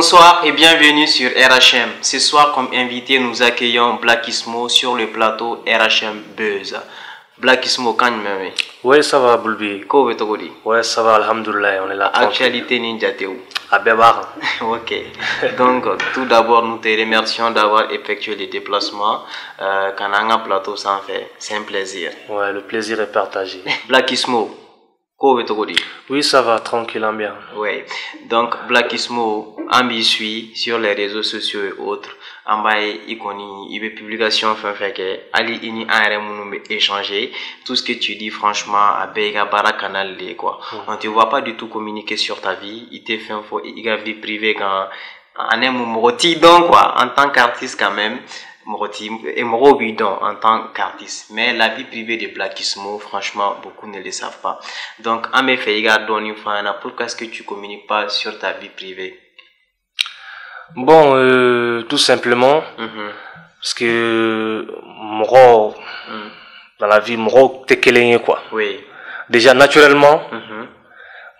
Bonsoir et bienvenue sur RHM. Ce soir, comme invité, nous accueillons Blackismo sur le plateau RHM Buzz. Blackismo, quand même. Ouais, ça va, Bulbi. Comment vas-tu Ouais, ça va, Alhamdulillah, on est là. Actualité Ninja Théo. À Bébar. ok. Donc, tout d'abord, nous te remercions d'avoir effectué les déplacements. Euh, Kananga Plateau s'en fait. C'est un plaisir. Ouais, le plaisir est partagé. Blackismo. Oui, ça va, tranquillement bien. Oui. Donc, Blackismo, Ambi suit sur les réseaux sociaux et autres. Ambaye, Ikoni, il y a publication, enfin, fait que, Ali, ini, un échanger. Tout ce que tu dis, franchement, à Bega, Bara, Canal, quoi. Mm. On te voit pas du tout communiquer sur ta vie. Il te fait un faux, il a vie privée quand, en un moment, donc, quoi, en tant qu'artiste, quand même et Bidon en tant qu'artiste. Mais la vie privée de Blackismo, franchement, beaucoup ne le savent pas. Donc, en effet, il y a donné pourquoi est-ce que tu communiques pas sur ta vie privée? Bon, euh, tout simplement, mm-hmm. parce que moi, mm. dans la vie, moi, t'es quoi. Oui. Déjà, naturellement, mm-hmm.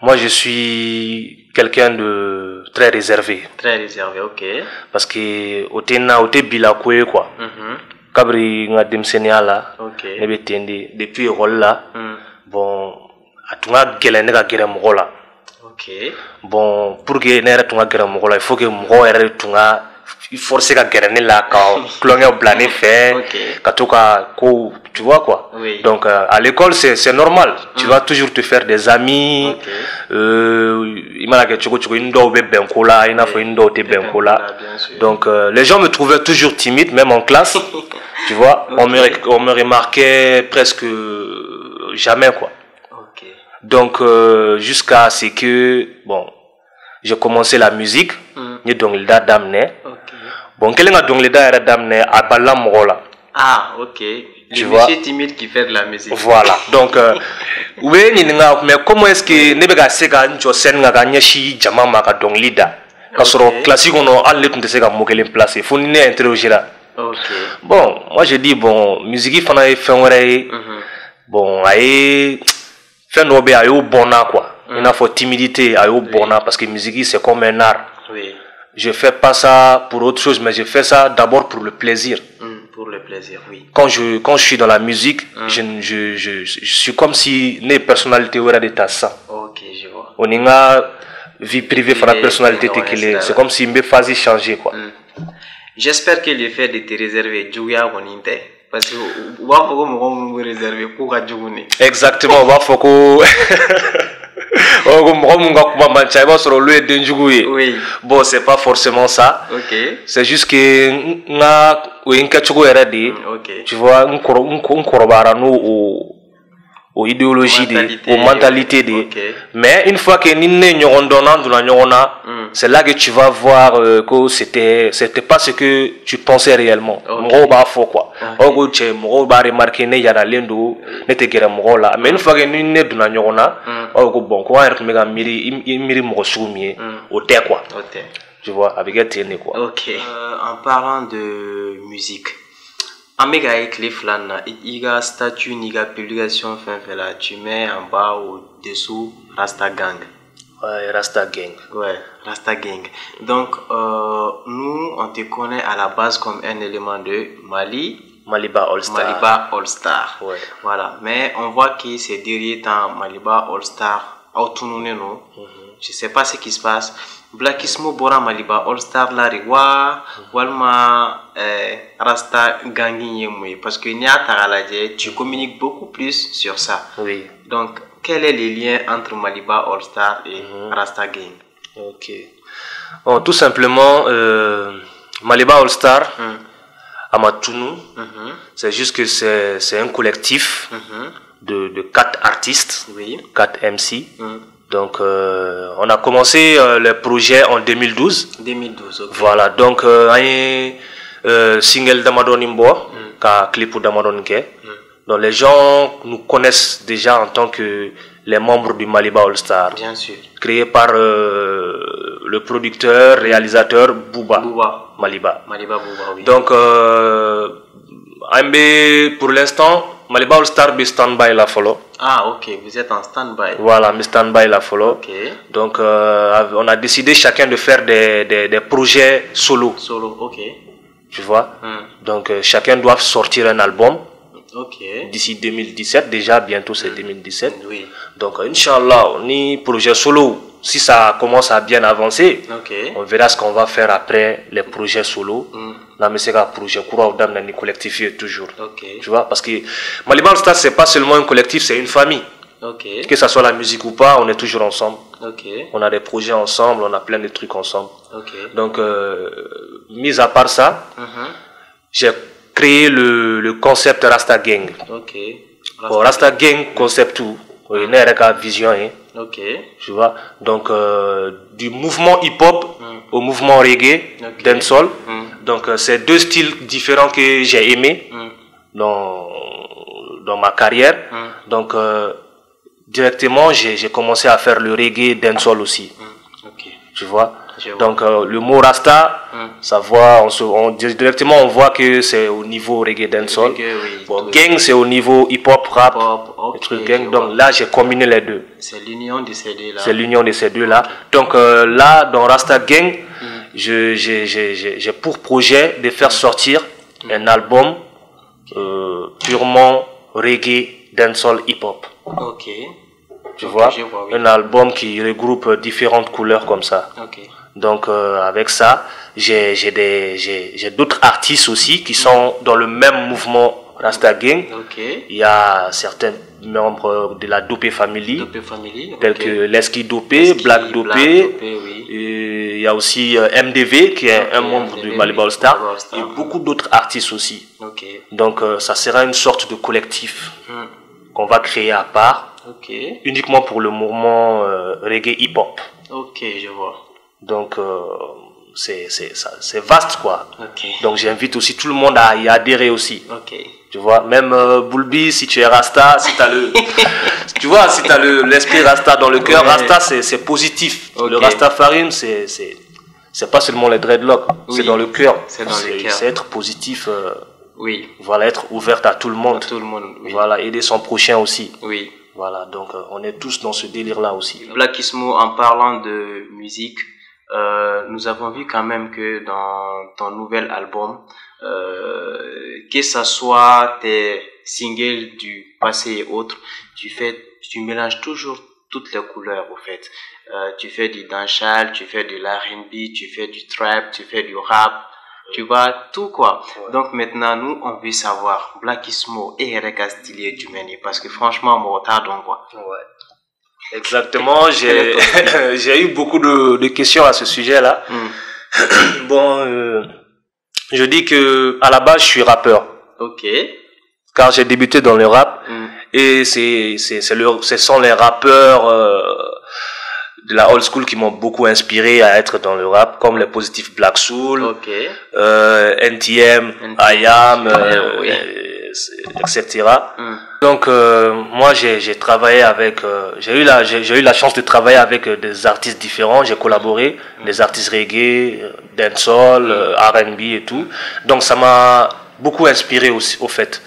moi, je suis quelqu'un de très réservé. Très réservé, ok. Parce que au tena au te bila kwe quoi. Mhm. La. Ne tendi depuis là. Mm. Bon gele ne ka mɔgɔ la. Ok. Bon pour que ne yɛrɛ gɛrɛ mɔgɔ la il faut que mɔgɔ yɛrɛ tunga forcer ka gɛrɛ ne la ka tulonkɛ bila ne fɛ ka to ka tu vois quoi oui. donc euh, à l'école c'est c'est normal tu mm. vas toujours te faire des amis okay. euh, i mana kɛ cogo cogo i ni dɔw bɛ bɛn ko la i n'a fɔ i ni dɔw tɛ bɛn ko la donc euh, les gens me trouvaient toujours timide même en classe tu vois okay. on me on me remarquait presque jamais quoi okay. donc euh, jusqu'à ce que bon j'ai commencé la musique mm. n ye dɔnkilida daminɛ okay. Bon n kɛlen ka dɔnkilida yɛrɛ daminɛ a balila mɔgɔw la. Ah ok. Tu le vois? monsieur timide qui fait de la musique. Voilà. Donc euh, u bɛ ɲininka mais comment est ce que ne bɛ ka se ka n jɔ scène kan ka ɲɛsin jama ma ka dɔnkili da ka sɔrɔ kilasi kɔnɔ hali ne tun tɛ se ka mot kelen placer fo ni ne interrogera okay. bon moi je dis bon musique fana ye fɛn wɛrɛ ye mm -hmm. bon a ye fɛn dɔ bɛ a y'o quoi. Mm. i n'a fɔ timidité a y'o bɔnna parce que musique c'est comme un art. Oui. Je fais pas ça pour autre chose mais je fais ça d'abord pour le plaisir mm, pour le plaisir oui quand je quand je suis dans la musique Mm. je, je, je, je suis comme si ne personnalité wɛrɛ de sa ok je vois o ni n ka vie privée fana Privée, personnalité tɛ kelen c'est comme si n bɛ phase changer quoi Mm. j'espère que le fait de te réserver kɔni tɛ parce que u b'a fɔ ko mɔgɔ minnu bɛ réserver k'u ka jugu ne exactement o b'a fɔ ko o ko mɔgɔ mun ka kuma man ca i b'a sɔrɔ olu ye denjugu ye oui bon c'est pas forcément ça ok c'est juste que n ka o ye n kɛcogo yɛrɛ de ye Mm, tu vois n kɔrɔ n kɔ- n kɔrɔbayara n'o o o idéologie de Mentalité, o mentalité de ok. mais une fois que ni ne ye ɲɔgɔn dɔn n'an donna ɲɔgɔn na Mm. c'est là que tu vas voir euh, que c'était c'était pas ce que tu pensais réellement Ok. mɔgɔw b'a fɔ quoi Ok. o ko cɛ mɔgɔw b'a remarquer ne yadalen don ne tɛ gɛrɛ mɔgɔw la mais une fois que ni ne donna ɲɔgɔn na Mm. O ko bon ko an yɛrɛ tun bɛ ka miiri i miiri mɔgɔ sugu min ye Mm. o tɛ quoi. O tɛ. Tu vois a bɛ kɛ ten de quoi. Ok. Euh, en parlant de musique an bɛ ka ye tile fila nin na i i ka statut n'i ka publication fɛn fɛn la tu mets en bas au dessous rasta gang. Ouais, Rasta gang. Ouais, Rasta Gang. Donc, euh, nous, on te connaît à la base comme un élément de Mali, Maliba All Star Maliba All Star. Ouais. Voilà. Mais on voit que ces derniers temps, Maliba All Star, autonomie, non? Je sais pas ce qui se passe. Blackismo Bora Maliba All Star la wa walma eh, Rasta Gangi. Parce que Nya Taralaje, tu communiques beaucoup plus sur ça. Oui. Donc, quel est le lien entre Maliba All Star et Rasta Gang? Ok. Bon, tout simplement, euh, Maliba All Amatunu, Mhm. c'est juste que c'est un collectif Mhm. de, de quatre artistes, Oui. quatre MC. Mm. Donc, euh, on a commencé euh, le projet en 2012. 2012, ok. Voilà, donc, euh, un euh, single d'Amadonimbo, ka clip d'Amadonke. Donc, les gens nous connaissent déjà en tant que les membres du Maliba All Star. Bien sûr. créé par le producteur, réalisateur Bouba Bouba. Maliba. Maliba Bouba, oui. Donc, euh, AMB, pour l'instant, Maliba All Star be stand-by la follow. Ah, ok, vous êtes en stand-by. Voilà, mais stand-by la follow. Ok. Donc, euh, on a décidé chacun de faire des, des, des projets solo, Solo, ok. tu vois? Hmm. Donc, euh, chacun doit sortir un album Ok. d'ici 2017. Déjà, bientôt c'est 2017. Oui. Donc, Inch'Allah, on y projet solo. Si ça commence à bien avancer, on verra ce qu'on va faire après les projets solo. Là, mais c'est un projet courant dans le collectif toujours. Tu vois, parce que Maliban Star, c'est pas seulement un collectif, c'est une famille. Que ça soit la musique ou pas, on est toujours ensemble. On a des projets ensemble, on a plein de trucs ensemble. Donc, euh, mis à part ça, Mhm. j'ai créé le, le concept Rasta Gang. Ok. Bon, Rasta Gang, concept tout. Oui, n'est pas vision, hein, Ok. tu vois. Donc, euh, du mouvement hip-hop Mm. au mouvement reggae, Ok. dancehall. Mm. Donc, euh, c'est deux styles différents que j'ai aimés Hmm. dans, dans ma carrière. Donc, euh, directement, j'ai commencé à faire le reggae dancehall aussi. Ok. tu vois. Donc, euh, le mot Rasta, Hmm. ça voit, on se, on, directement, on voit que c'est au niveau reggae dancehall. Oui. Bon, gang, c'est au niveau rap, ok, les trucs je gang. Donc là, j'ai combiné les deux. C'est l'union de ces deux-là. C'est l'union de ces deux-là. Donc euh, là, dans Rasta Gang, je- j'ai pour projet de faire sortir un album euh, purement reggae, dancehall, hip-hop. Ok. Tu vois? Je vois, oui. Un album qui regroupe différentes couleurs comme ça. Ok. Donc euh, avec ça, j'ai j'ai des- j'ai- d'autres artistes aussi qui sont dans le même mouvement Rasta Gang. Il y a certains membres de la Dopé Family, Dopé Family. tels que Lesky Dopé, Black Dopé, Black Dopé, oui. et il y a aussi euh, MDV qui est un membre MDV, du Malibu All Star Star. et beaucoup d'autres artistes aussi. Donc euh, ça sera une sorte de collectif Hmm. qu'on va créer à part uniquement pour le mouvement euh, reggae hip hop. Ok, je vois. Donc euh, c'est c'est ça- c'est vaste quoi. Donc j'invite aussi tout le monde à y adhérer aussi. Tu vois, même euh, Bulbi, si tu es Rasta, si tu as le, tu vois, si tu as le, l'esprit Rasta dans le cœur, Ouais. Rasta c'est, c'est positif. Ok. Le Rastafarine, c'est, c'est, c'est pas seulement les dreadlocks, Oui. c'est dans le cœur. C'est dans le cœur. C'est être positif, euh, Oui. voilà, être ouverte à tout le monde. Tout le monde. Oui. Voilà, aider son prochain aussi. Oui. Voilà, donc euh, on est tous dans ce délire-là aussi. Blackismo, en parlant de musique, euh, nous avons vu quand même que dans ton nouvel album, euh, que ça soit tes singles du passé et autres, tu fais, tu mélanges toujours toutes les couleurs au fait. Euh, tu fais du dancehall, tu fais de l'R&B, tu fais du trap, tu fais du rap, tu vois tout quoi. Donc maintenant nous on veut savoir Blackismo et Reka Stylé du Meni parce que franchement mon donc quoi. Exactement, j'ai, j'ai eu beaucoup de, de questions à ce sujet-là. Hmm. Bon, euh, je dis que à la base je suis rappeur, Ok. car j'ai débuté dans le rap. Hmm. Et c'est, c'est, c'est le, ce sont les rappeurs euh, de la old school qui m'ont beaucoup inspiré à être dans le rap, comme les positifs Black Soul, euh, NTM, NTM, IAM, euh, IAM, oui. Etc. Hmm. Donc euh, moi j'ai, travaillé avec, euh, j'ai eu la, j'ai, eu la chance de travailler avec euh, des artistes différents. J'ai collaboré, des artistes reggae, dancehall, euh, R&B et tout. Donc ça m'a beaucoup inspiré aussi, au fait.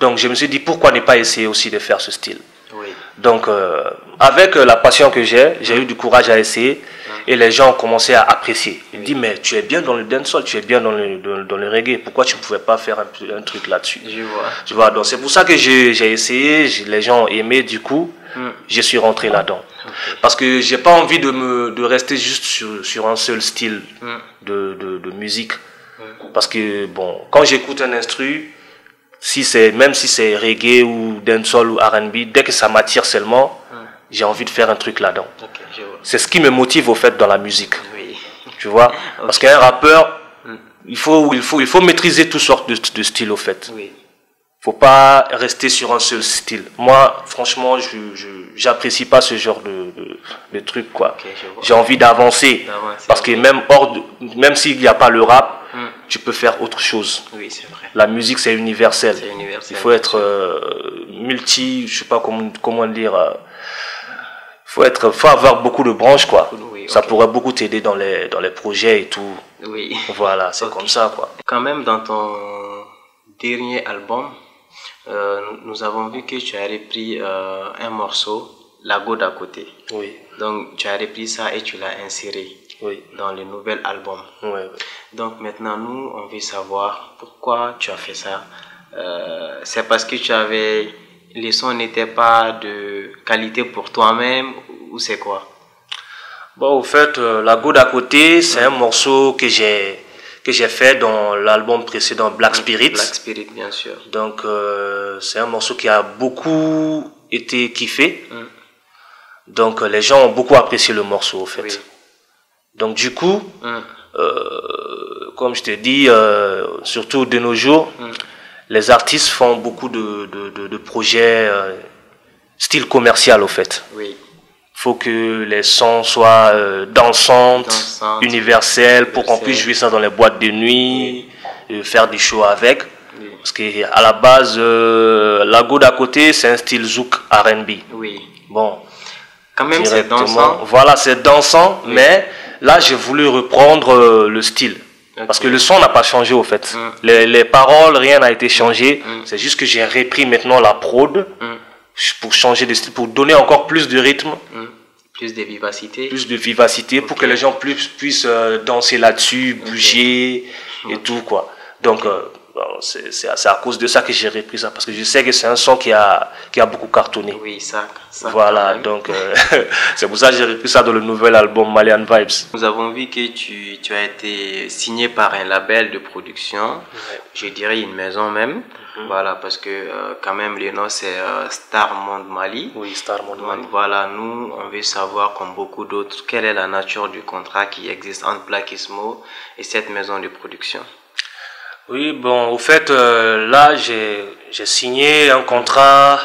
Donc je me suis dit pourquoi ne pas essayer aussi de faire ce style? Oui. Donc, euh, avec la passion que j'ai, j'ai eu du courage à essayer et les gens ont commencé à apprécier. Ils me disent, mais tu es bien dans le dancehall, tu es bien dans le, dans, dans le reggae, pourquoi tu ne pouvais pas faire un, truc là-dessus Je vois. Tu vois, donc c'est pour ça que j'ai essayé, les gens ont aimé, du coup, Hmm. je suis rentré là-dedans. Parce que j'ai pas envie de, me, de rester juste sur, sur un seul style Hmm. de, de, de musique. Parce que, bon, quand j'écoute un instru, si c'est, même si c'est reggae ou dancehall ou R&B, dès que ça m'attire seulement, j'ai envie de faire un truc là-dedans. C'est ce qui me motive au fait dans la musique. Oui. Tu vois? Parce qu'un rappeur, il faut, il, faut, il faut maîtriser toutes sortes de, de styles au fait. Oui. faut pas rester sur un seul style. Moi, franchement, je j'apprécie pas ce genre de, de, de truc quoi. J'ai envie d'avancer parce que même hors de- même s'il n'y a pas le rap, Hmm. tu peux faire autre chose. Oui, c'est vrai. La musique c'est universel. Il faut être euh, multi, je sais pas comment comment dire. euh, faut être, faut avoir beaucoup de branches quoi. Oui, Ça pourrait beaucoup t'aider dans les dans les projets et tout. Oui. Voilà, c'est comme ça quoi. Quand même, dans ton dernier album, euh, nous avons vu que tu as repris euh, un morceau, La Go d'à côté. Oui. Donc tu as repris ça et tu l'as inséré Oui. dans le nouvel album. Ouais. Donc maintenant, nous, on veut savoir pourquoi tu as fait ça. Euh, c'est parce que tu avais... Les sons n'étaient pas de qualité pour toi-même ou c'est quoi? Bon, au fait, euh, La Go d'à côté, c'est un morceau que j'ai que j'ai fait dans l'album précédent Black Spirit. Black Spirit, bien sûr. Donc, euh, c'est un morceau qui a beaucoup été kiffé. Mm. Donc, euh, les gens ont beaucoup apprécié le morceau, au fait. Oui. Donc, du coup, Mm. euh, comme je te dis, surtout de nos jours, Mm. Les artistes font beaucoup de, de, de- de projets euh, style commercial, au fait. Oui. faut que les sons soient euh, dansantes, Dansantes, universels, pour qu'on puisse jouer ça dans les boîtes de nuit, euh, faire des shows avec. Oui. Parce que à la base, euh, la go d'à côté, c'est un style zouk R&B. Oui. Bon, Quand même, c'est dansant. Voilà, c'est dansant, mais là, j'ai voulu reprendre euh, le style. Parce que le son n'a pas changé au fait. Mm. Les, les paroles, rien n'a été changé. Mm. C'est juste que j'ai repris maintenant la prod Mm. pour changer de style, pour donner encore plus de rythme. Plus de vivacité. plus de vivacité pour que les gens puissent, puissent euh, danser là-dessus, bouger et tout quoi. Donc euh, c'est c'est à, cause de ça que j'ai repris ça parce que je sais que c'est un son qui a qui a beaucoup cartonné. Oui, ça. ça Voilà, même. donc euh, c'est pour ça que j'ai repris ça dans le nouvel album Malian Vibes. Nous avons vu que tu, tu as été signé par un label de production, je dirais une maison même. Mhm. Voilà, parce que euh, quand même le nom c'est euh, Star Monde Mali. Oui, Star Monde Donc Mali. voilà, nous on veut savoir comme beaucoup d'autres quelle est la nature du contrat qui existe entre Blackismo et cette maison de production. Oui, bon, au fait, euh, là, j'ai j'ai signé un contrat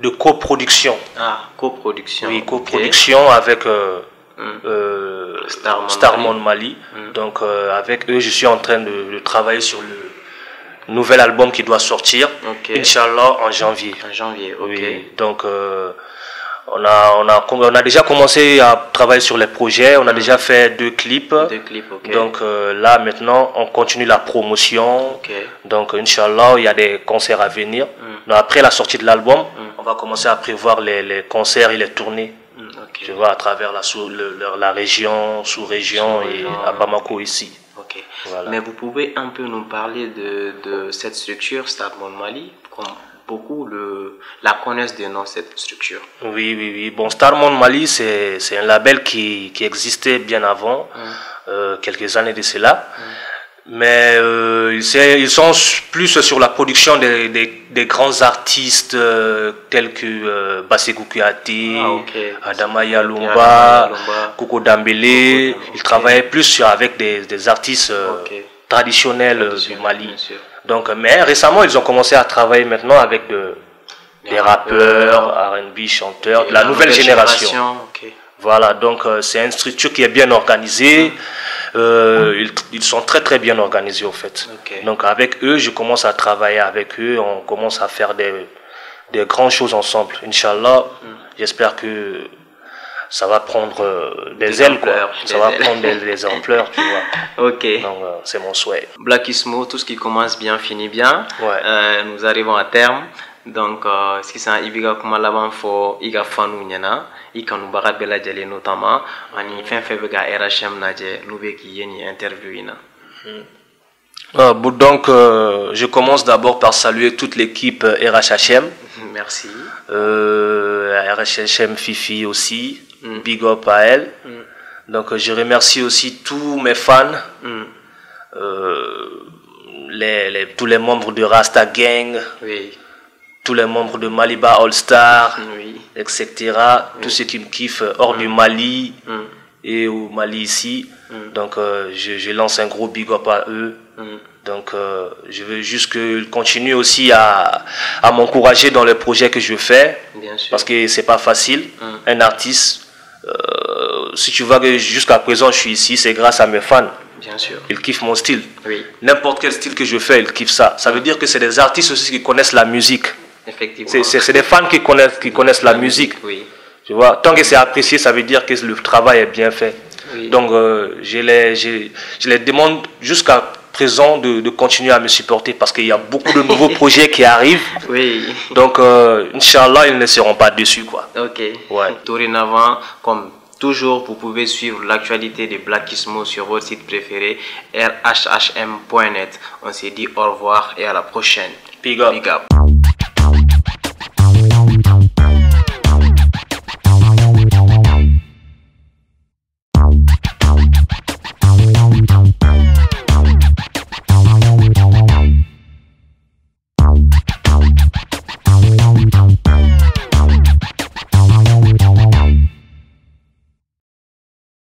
de coproduction. Ah, coproduction. Oui, coproduction avec euh, Mm. euh, Star Monde Star Mali. Mali. Mm. Donc avec eux, je suis en train de, de travailler sur le nouvel album qui doit sortir. Inch'Allah, en janvier. En janvier, ok. Oui, donc euh, on, a, on, a, on a déjà commencé à travailler sur les projets, on a déjà fait deux clips. Mm. Deux clips, ok. Donc euh, là maintenant, on continue la promotion. ok. Donc, Inch'Allah, il y a des concerts à venir. Mm. Donc, après la sortie de l'album, on va commencer à prévoir les, les concerts et les tournées. Mm, ok. Tu vois, à travers la, sous, le- la région, sous-région et à Bamako ici. Voilà. Mais vous pouvez un peu nous parler de, de cette structure, Stade Mali, beaucoup le, la connaissent de nom, cette structure. Oui, oui, oui. Bon, Star Monde Mali, c'est un label qui, qui existait bien avant, euh, quelques années de cela. Mais euh, ils sont plus sur la production des, des, des grands artistes euh, tels que euh, Bassegou Ah, ok. Adama Yalumba. Koko Dambélé. Ils travaillaient plus avec des, des artistes traditionnels euh, du Mali. Donc, mais récemment, ils ont commencé à travailler maintenant avec de- des rappeurs, R&B, chanteurs, de la, nouvelle, génération. Voilà, donc euh, c'est une structure qui est bien organisée. Euh, ils, ils sont très très bien organisés au fait. Donc avec eux, je commence à travailler avec eux. On commence à faire des, des grandes choses ensemble. Inch'Allah, Mm. j'espère que ça va prendre euh, des, Des ailes. Quoi. ampleurs, Ça des va ailes. prendre des, des ampleurs, tu vois. Ok. Donc euh, c'est mon souhait. Blackismo, tout ce qui commence bien finit bien. Ouais. Euh, nous arrivons à terme. Donc, euh, sisan i bɛ ka kuma laban fɔ i ka fanu ɲɛna i kanubaga bɛɛ lajɛlen notamment ani fɛn fɛn bɛ ka rhm lajɛ n'u bɛ k'i ye nin interview in na Euh, bon, donc euh, je commence d'abord par saluer toute l'équipe euh, RHHM. merci RHHM Fifi aussi, Mm. big up à elle. Mm. Donc euh, je remercie aussi tous mes fans, Mm. euh, les, les- tous les membres de Rasta Gang, oui tous les membres de Maliba All Star, oui etc. Tous ceux qui me kiffent euh, hors du Mali et au Mali ici. Donc euh, je, je lance un gros big up à eux. Donc euh, je veux juste qu'ils continuent aussi à, à m'encourager dans les projets que je fais. bien sûr Parce que c'est pas facile. Mm. Un artiste, euh, si tu vois que jusqu'à présent je suis ici, c'est grâce à mes fans. bien sûr Ils kiffent mon style. oui N'importe quel style que je fais, ils kiffent ça. Ça veut dire que c'est des artistes aussi qui connaissent la musique. effectivement C'est- des fans qui connaissent, qui connaissent la musique. oui Tu vois, tant que c'est apprécié, ça veut dire que le travail est bien fait. Oui. Donc, euh, je, les, je, je les demande jusqu'à présent de, de continuer à me supporter parce qu'il y a beaucoup de nouveaux projets qui arrivent. Oui. Donc, euh, Inch'Allah, ils ne seront pas dessus, quoi. Ok. Ouais. Dorénavant, comme toujours, vous pouvez suivre l'actualité de Blackismo sur votre site préféré, rhhm.net. On s'est dit au revoir et à la prochaine. Big up. Big up.